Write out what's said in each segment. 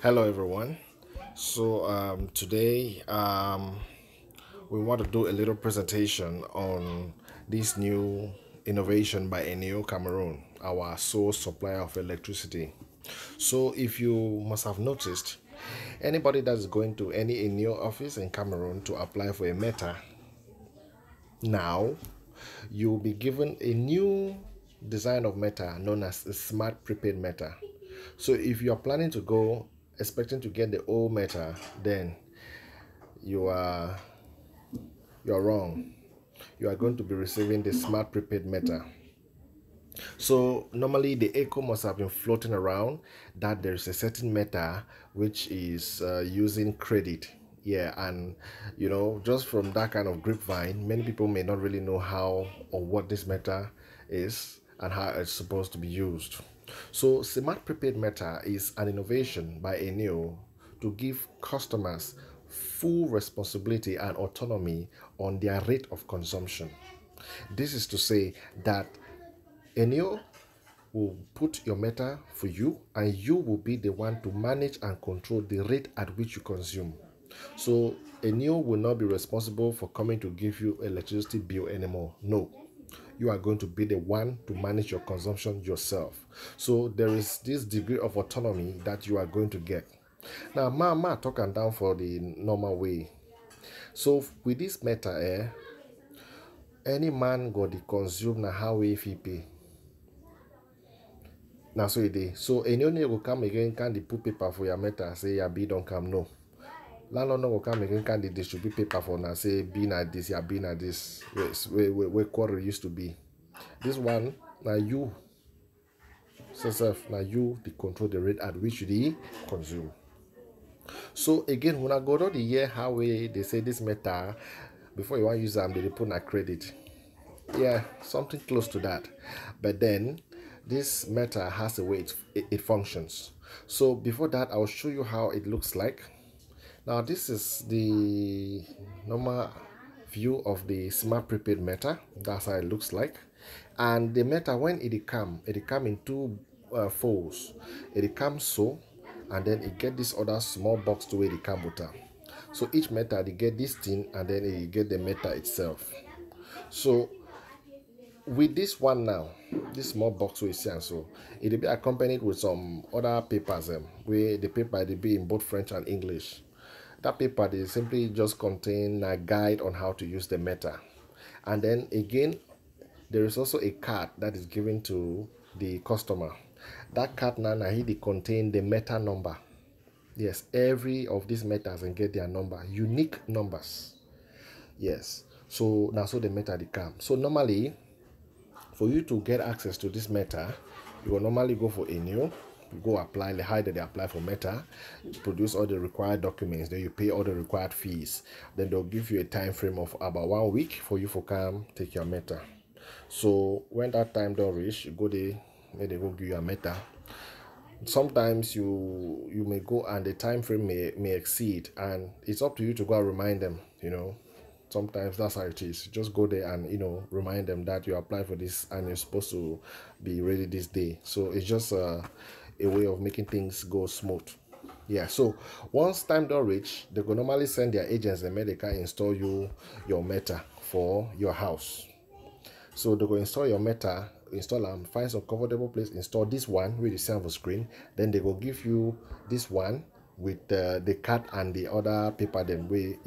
Hello everyone. So um, today um, we want to do a little presentation on this new innovation by Eneo Cameroon, our sole supplier of electricity. So if you must have noticed, anybody that is going to any Eneo office in Cameroon to apply for a meter, now you'll be given a new design of meter known as a smart prepaid meter. So if you are planning to go expecting to get the old meter, then you are you are wrong. You are going to be receiving the smart prepaid meter. So normally the echo must have been floating around that there is a certain meter which is uh, using credit. Yeah, and you know, just from that kind of grapevine, many people may not really know how or what this meter is and how it's supposed to be used. So Smart Prepaid Meter is an innovation by Eneo to give customers full responsibility and autonomy on their rate of consumption. This is to say that Eneo will put your meter for you and you will be the one to manage and control the rate at which you consume. So Eneo will not be responsible for coming to give you electricity bill anymore. No, you are going to be the one to manage your consumption yourself. So there is this degree of autonomy that you are going to get. Now, ma ma talk and down for the normal way. So with this meter, eh, any man go the consume na how we fit pay. Na so it is. So any only will come again can the put paper for your meter say your bill don't come no. Landlord no go come again can dey distribute paper for una say be na this ya be na this. Wey wey wey quarrel used to be. This one na you sef na you dey control the rate at which you consume. So again una go don dey hear how eh, wey dey say this meter before you wan use am dey dey put na credit. Yeah something close to that. But then this meter has a way it, it, it functions. So before that i'll show you how it looks like now this is the normal view of the smart prepaid meter. That's how it looks like. And the meter when it come, it come in two uh, folds. It comes so, and then it get this other small box to where it come with So each meter they get this thing, and then it get the meter itself. So with this one now, this small box we see and so, it will be accompanied with some other papers um, where the paper they be in both French and English. That paper they simply just contain a guide on how to use the meter. And then again, there is also a card that is given to the customer. That card now, he contain the meter number. Yes, every of these meters and get their number, unique numbers. Yes, so now so the meter they come. So normally, for you to get access to this meter, you will normally go for a new go apply the high that they apply for meta produce all the required documents then you pay all the required fees. Then they'll give you a time frame of about one week for you for come take your meta. So when that time don't reach you go there then they go give you a meta. Sometimes you you may go and the time frame may may exceed and it's up to you to go and remind them you know. Sometimes that's how it is. Just go there and you know remind them that you apply for this and you're supposed to be ready this day. So it's just uh a way of making things go smooth. Yeah so once time don't reach they will normally send their agents and medical install you your meta for your house. So they go install your meta, install and find some comfortable place install this one with the silver screen then they will give you this one with uh, the card and the other paper then we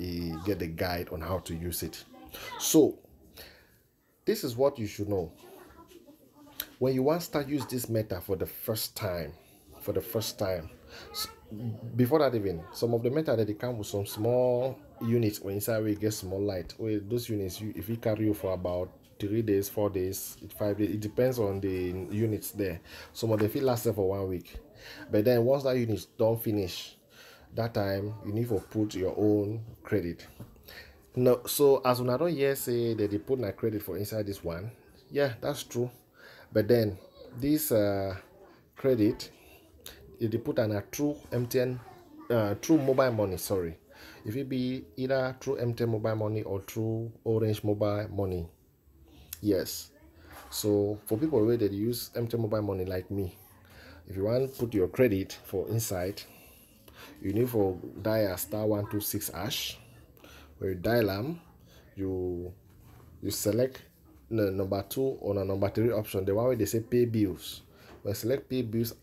get the guide on how to use it. So this is what you should know when you want start use this meter for the first time for the first time before that even some of the meter that they come with some small units when inside we get small light well those units you if you carry you for about three days four days five days it depends on the units there. Some of them feel last for one week. But then once that unit don't finish that time you need to put your own credit. No so as una don hear say that they put my credit for inside this one yeah that's true but then this uh, credit, if they put on a true MTN, uh, true mobile money, sorry. If it be either true MTN mobile money or true Orange mobile money. Yes. So for people where they use MTN mobile money like me, if you want to put your credit for inside, you need for dial star 126 ash when you dial them you you select number two or the number three option the one where they say pay bills. When select pay bills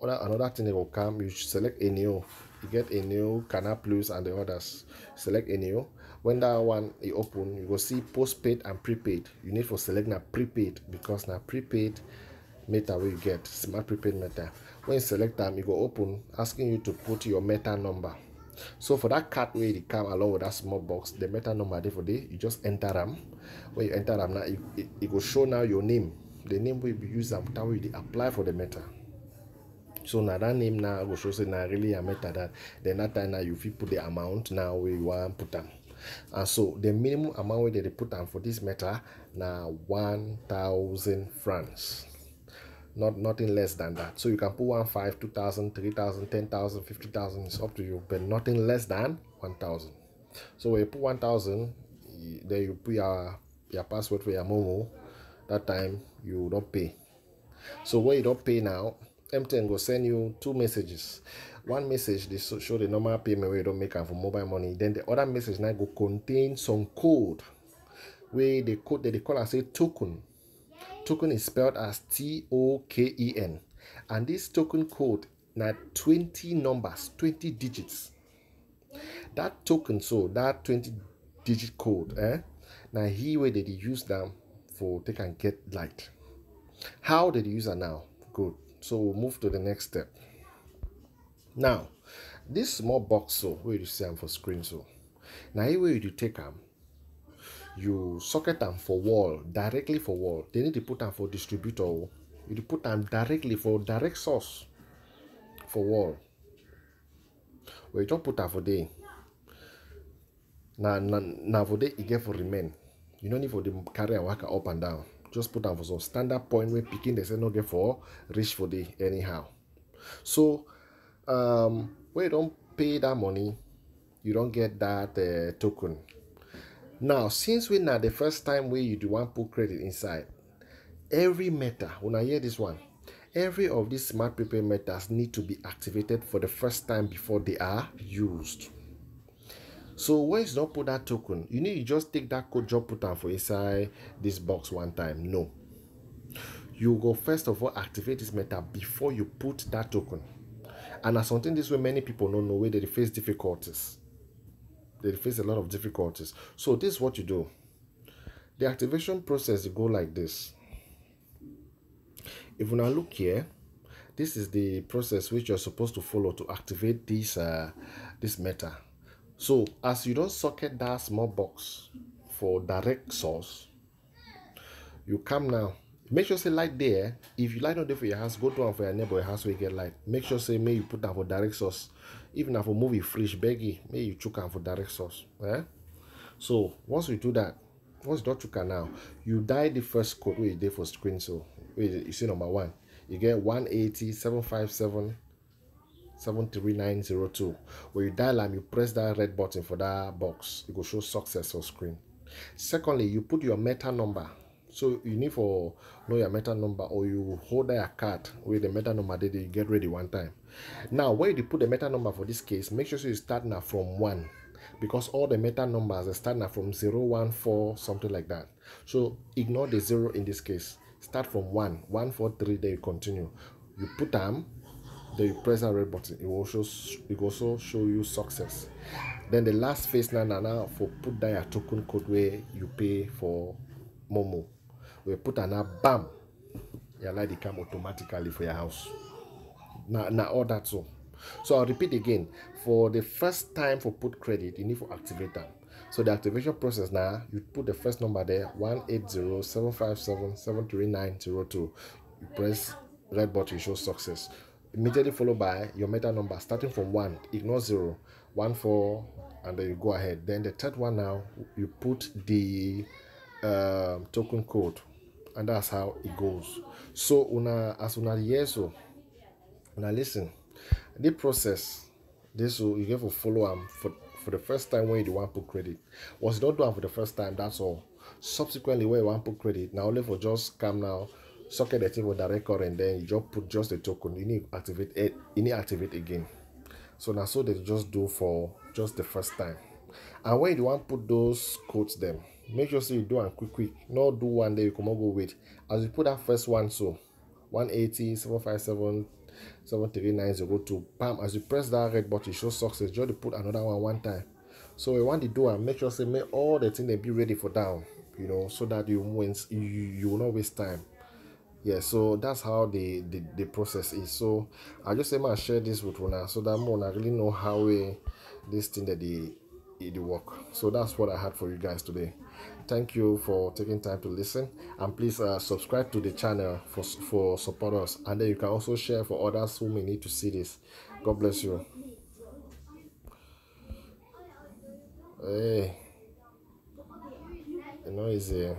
another, another thing will come you select Eneo you get Eneo Canal Plus and the others. Select Eneo when that one is open you go see postpaid and prepaid. You need for select now prepaid because now prepaid meter will get. Smart prepaid meter when you select them you go open asking you to put your meter number so for that card where it come along with that small box the meter number there for day you just enter them. When you enter them now it, it, it will show now your name. The name will be used and that apply for the meter so now that name now will show say now really a meter that then that time now you fit put the amount now where you want put them and so the minimum amount where they put them for this meter now 1000 francs not nothing less than that. So you can put one five two thousand three thousand ten thousand fifty thousand it's up to you but nothing less than 1000 so when you put 1000 then you put your your password for your momo that time you don't pay. So when you don't pay now mtn will send you two messages. One message they show the normal payment where you don't make for mobile money. Then the other message now go contain some code where the code that they call and say token token is spelled as t-o-k-e-n and this token code now 20 numbers 20 digits. That token so that 20 digit code eh now here where did he use them for they can get light. How did you use it now? Good. So we'll move to the next step. Now this small box so where you see them for screen so now here where you take them you socket them for wall directly for wall. They need to put them for distributor you put them directly for direct source for wall. Where you don't put them for day now now now for day you get for remain. You don't need for the carry and work up and down. Just put them for some standard point where picking they say no get for reach for the anyhow. So um where you don't pay that money you don't get that uh, token now since we now the first time where you do one put credit inside every meter when i hear this one? Every of these smart prepaid meters need to be activated for the first time before they are used. So when you don't put that token? You need to just take that code just put them for inside this box one time. No. You go first of all activate this meter before you put that token. And as something this way many people don't know where they face difficulties they face a lot of difficulties. So this is what you do. The activation process you go like this. If you now look here this is the process which you're supposed to follow to activate this uh, this meter so as you don't socket that small box for direct source you come now make sure say light there. If you light not there for your house go to one for your neighbor house you get light. Make sure say may you put that for direct source. Even if for movie fridge beggy may you chook am for direct source eh? so once you do that once you don now you die the first code wey you dey for screen so wey you see number one. You get 180 757 73902 when you dial am you press that red button for that box. E go show success for screen. Secondly you put your meta number so you need for know your meta number or you hold that card with the meta number there you get ready one time. Now when you put the meta number for this case make sure you start now from one because all the meta numbers are start now from 0 1 4 something like that. So ignore the zero in this case. Start from 1 1 4 3 then you continue. You put them then you press that red button. It will also it will also show you success. Then the last phase now now, now for put that your token code where you pay for momo we put an app bam your light come automatically for your house. Now now all that so. So i'll repeat again for the first time for put credit you need to activate them so the activation process now you put the first number there 180-757-73902 you press red button show success. Immediately followed by your meta number starting from one ignore 0, 1, 4, and then you go ahead. Then the third one now you put the um, token code and that's how it goes. So una as una hear so una listen. The process this will you get to follow am for for the first time when you dey wan put credit. Once you don do am for the first time that's all. Subsequently when you wan put credit na only for just calm now socket the thing for direct current then you just put just the token. You need activate it you need activate again. So now so they just do for just the first time. And when you want put those codes them make sure you do and quick quick. Not do one day you come go wait. As you put that first one so 180 757 7390 go to bam as you press that red button show success. Just put another one one time. So we want to do and make sure say make all the thing they be ready for down you know so that you wins you, you will not waste time. Yeah so that's how the, the the process is. So i just say man share this with one so that more really know how we this thing that the the work. So that's what i had for you guys today thank you for taking time to listen. And please uh, subscribe to the channel for for support us. And then you can also share for others who may need to see this. God bless you. Hey. You know easy